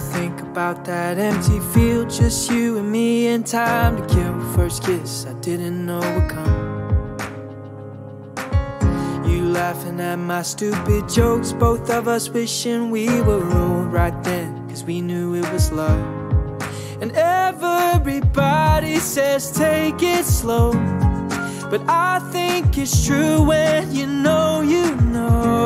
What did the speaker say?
think about that empty field, just you and me, in time to kill. First kiss, I didn't know would come. You laughing at my stupid jokes, both of us wishing we were old right then, cause we knew it was love. And everybody says take it slow. But I think it's true when you know you know.